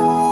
Oh.